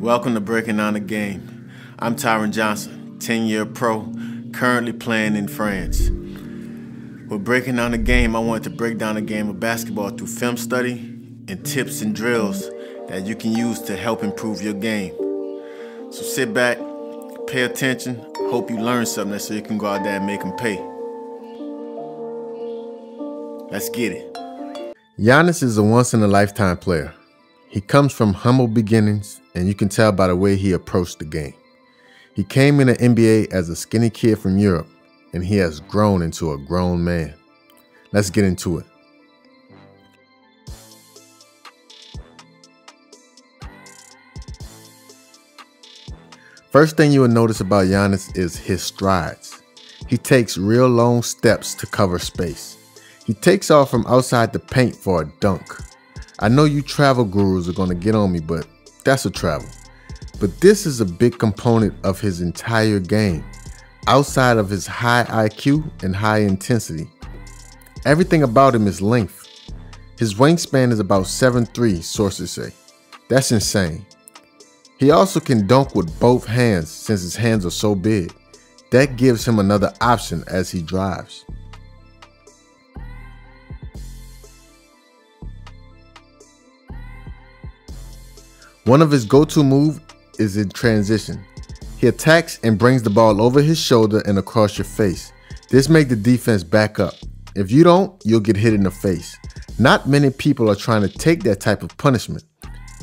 Welcome to Breaking Down the Game. I'm Tyren Johnson, 10 year pro, currently playing in France. With Breaking Down the Game, I wanted to break down the game of basketball through film study and tips and drills that you can use to help improve your game. So sit back, pay attention, hope you learn something so you can go out there and make them pay. Let's get it. Giannis is a once in a lifetime player. He comes from humble beginnings, and you can tell by the way he approached the game. He came in the NBA as a skinny kid from Europe, and he has grown into a grown man. Let's get into it. First thing you will notice about Giannis is his strides. He takes real long steps to cover space. He takes off from outside the paint for a dunk. I know you travel gurus are going to get on me, but that's a travel. But this is a big component of his entire game, outside of his high IQ and high intensity. Everything about him is length. His wingspan is about 7'3, sources say. That's insane. He also can dunk with both hands since his hands are so big. That gives him another option as he drives. One of his go-to move is in transition. He attacks and brings the ball over his shoulder and across your face. This makes the defense back up. If you don't, you'll get hit in the face. Not many people are trying to take that type of punishment.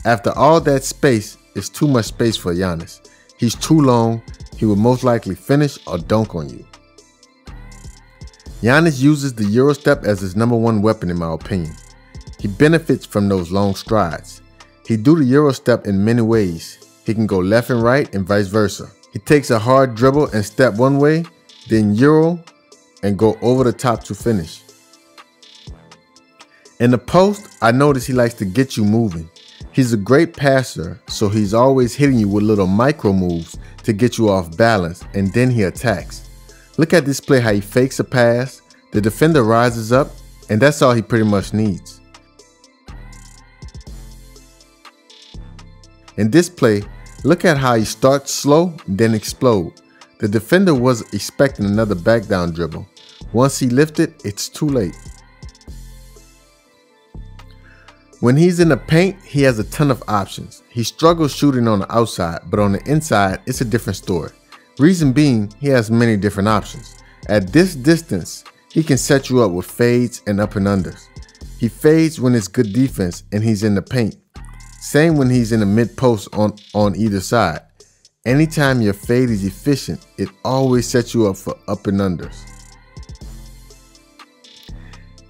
After all that space, it's too much space for Giannis. He's too long, he will most likely finish or dunk on you. Giannis uses the Euro step as his number one weapon in my opinion. He benefits from those long strides. He do the Euro step in many ways. He can go left and right and vice versa. He takes a hard dribble and step one way, then Euro and go over the top to finish. In the post, I notice he likes to get you moving. He's a great passer, so he's always hitting you with little micro moves to get you off balance, and then he attacks. Look at this play how he fakes a pass, the defender rises up, and that's all he pretty much needs. In this play, look at how he starts slow, then explode. The defender was expecting another back down dribble. Once he lifted, it's too late. When he's in the paint, he has a ton of options. He struggles shooting on the outside, but on the inside, it's a different story. Reason being, he has many different options. At this distance, he can set you up with fades and up and unders. He fades when it's good defense and he's in the paint. Same when he's in the mid post on, on either side. Anytime your fade is efficient, it always sets you up for up and unders.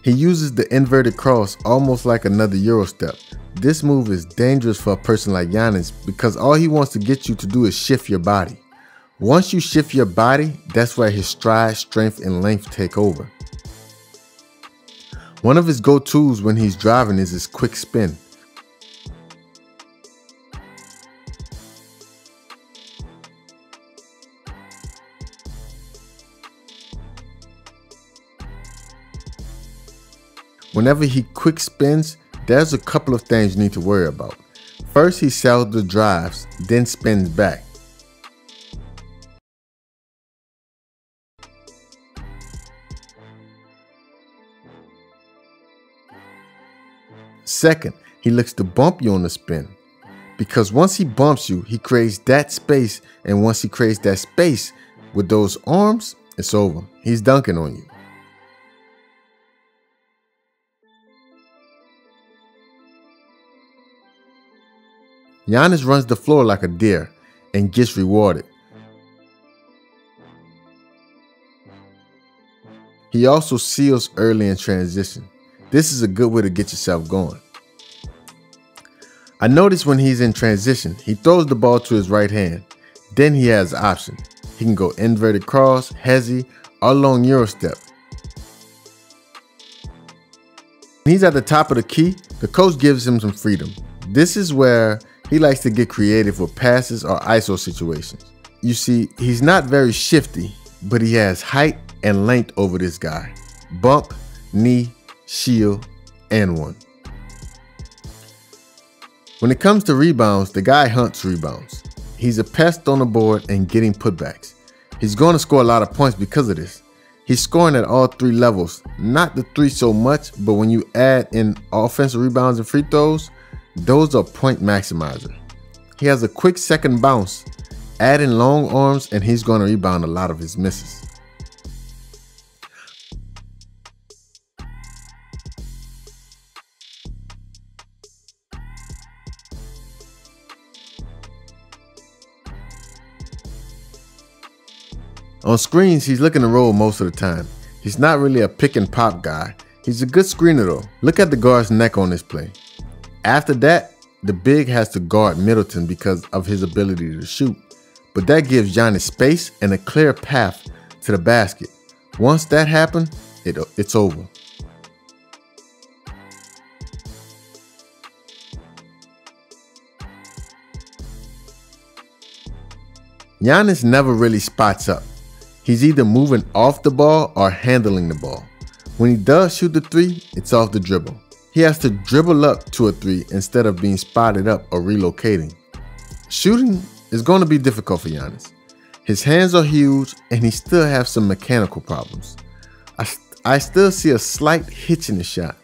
He uses the inverted cross almost like another Euro step. This move is dangerous for a person like Giannis because all he wants to get you to do is shift your body. Once you shift your body, that's where his stride, strength, and length take over. One of his go-tos when he's driving is his quick spin. Whenever he quick spins, there's a couple of things you need to worry about. First, he sells the drives, then spins back. Second, he looks to bump you on the spin. Because once he bumps you, he creates that space, and once he creates that space with those arms, it's over. He's dunking on you. Giannis runs the floor like a deer and gets rewarded. He also seals early in transition. This is a good way to get yourself going. I notice when he's in transition, he throws the ball to his right hand. Then he has option. He can go inverted cross, hesi, or long euro step. When he's at the top of the key, the coach gives him some freedom. This is where he likes to get creative with passes or ISO situations. You see, he's not very shifty, but he has height and length over this guy. Bump, knee, shield, and one. When it comes to rebounds, the guy hunts rebounds. He's a pest on the board and getting putbacks. He's going to score a lot of points because of this. He's scoring at all three levels, not the three so much, but when you add in offensive rebounds and free throws, those are point maximizer. He has a quick second bounce, adding long arms, and he's going to rebound a lot of his misses. On screens, he's looking to roll most of the time. He's not really a pick and pop guy. He's a good screener though. Look at the guard's neck on this play. After that, the big has to guard Middleton because of his ability to shoot. But that gives Giannis space and a clear path to the basket. Once that happens, it, it's over. Giannis never really spots up. He's either moving off the ball or handling the ball. When he does shoot the three, it's off the dribble. He has to dribble up to a three instead of being spotted up or relocating. Shooting is going to be difficult for Giannis. His hands are huge and he still has some mechanical problems. I, I still see a slight hitch in the shot.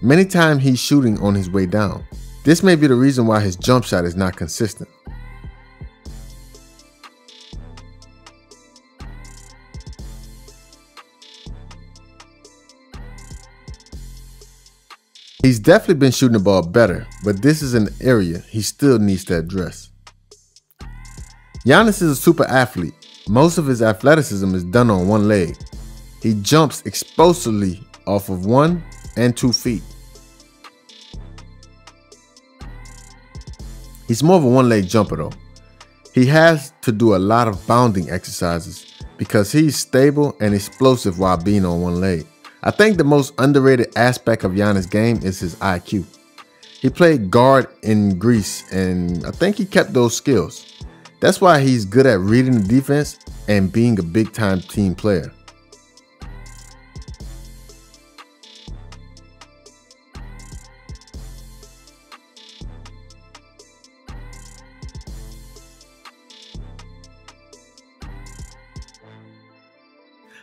Many times he's shooting on his way down. This may be the reason why his jump shot is not consistent. He's definitely been shooting the ball better, but this is an area he still needs to address. Giannis is a super athlete. Most of his athleticism is done on one leg. He jumps explosively off of one and two feet. He's more of a one leg jumper though. He has to do a lot of bounding exercises because he's stable and explosive while being on one leg. I think the most underrated aspect of Giannis' game is his IQ. He played guard in Greece, and I think he kept those skills. That's why he's good at reading the defense and being a big time team player.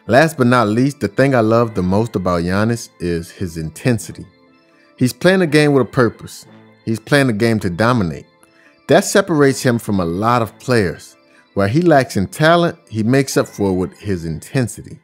Last but not least, the thing I love the most about Giannis is his intensity. He's playing a game with a purpose. He's playing a game to dominate. That separates him from a lot of players. Where he lacks in talent, he makes up for it with his intensity.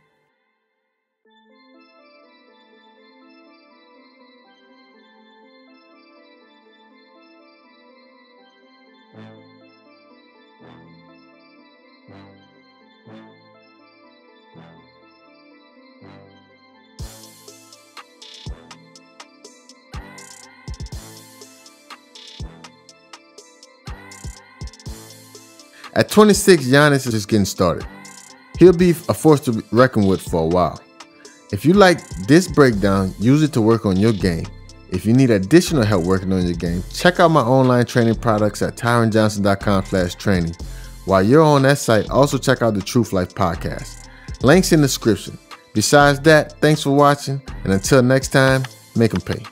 At 26, Giannis is just getting started. He'll be a force to reckon with for a while. If you like this breakdown, use it to work on your game. If you need additional help working on your game, check out my online training products at tyrenjohnson.com slash training. While you're on that site, also check out the Truth Life podcast. Links in the description. Besides that, thanks for watching, and until next time, make them pay.